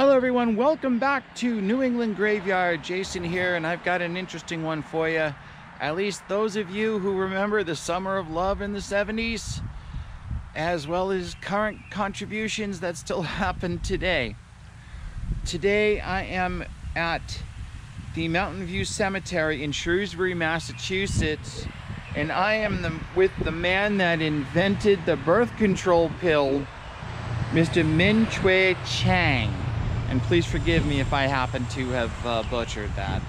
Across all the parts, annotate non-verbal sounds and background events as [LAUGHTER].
Hello everyone, welcome back to New England Graveyard. Jason here and I've got an interesting one for you. At least those of you who remember the summer of love in the 70s as well as current contributions that still [LAUGHS] happen today. Today I am at the Mountain View Cemetery in Shrewsbury, Massachusetts and I am the, with the man that invented the birth control pill, Mr. Min Chueh Chiang. And please forgive me if I happen to have uh, butchered that.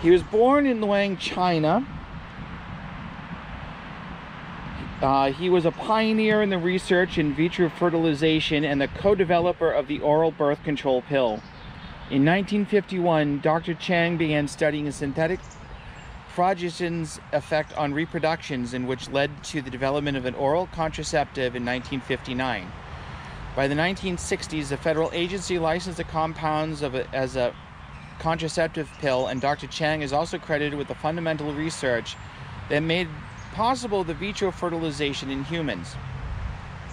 He was born in Luang, China. Uh, he was a pioneer in the research in vitro fertilization and the co-developer of the oral birth control pill. In 1951, Dr. Chang began studying a synthetic progestin's effect on reproductions in which led to the development of an oral contraceptive in 1959. By the 1960s, the federal agency licensed the compounds of a, as a contraceptive pill, and Dr. Chang is also credited with the fundamental research that made possible the vitro fertilization in humans.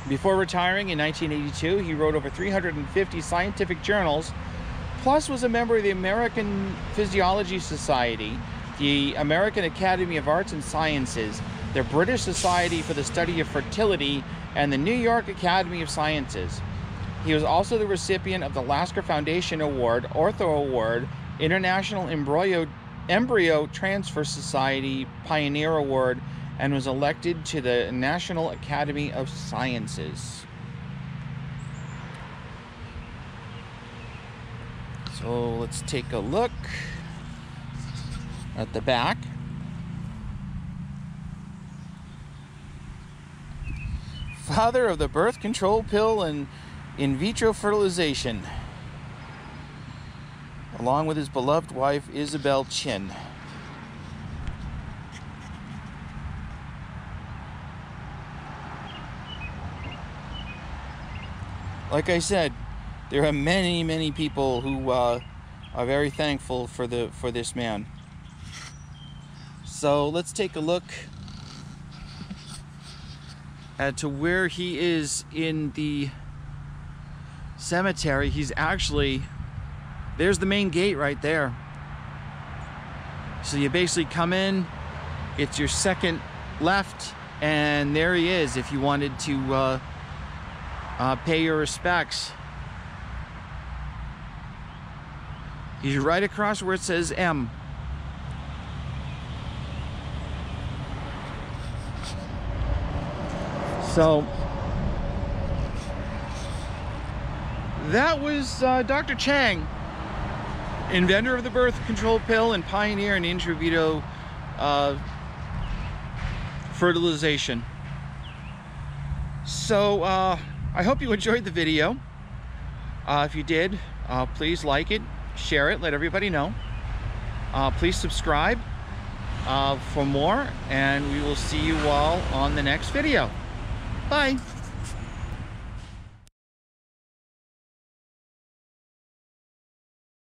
Before retiring in 1982, he wrote over 350 scientific journals Plus was a member of the American Physiology Society, the American Academy of Arts and Sciences, the British Society for the Study of Fertility, and the New York Academy of Sciences. He was also the recipient of the Lasker Foundation Award, Ortho Award, International Embryo, Embryo Transfer Society Pioneer Award, and was elected to the National Academy of Sciences. So let's take a look at the back. Father of the birth control pill and in vitro fertilization, along with his beloved wife Isabel Chin. Like I said, there are many, many people who uh, are very thankful for the for this man. So let's take a look at to where he is in the cemetery. He's actually there's the main gate right there. So you basically come in, it's your second left, and there he is if you wanted to uh, uh, pay your respects. He's right across where it says M. So that was uh, Dr. Chang, inventor of the birth control pill and pioneer in intravitro uh, fertilization. So uh, I hope you enjoyed the video. Uh, if you did, uh, please like it, share it, let everybody know. Uh, please subscribe for more, and we will see you all on the next video. Bye.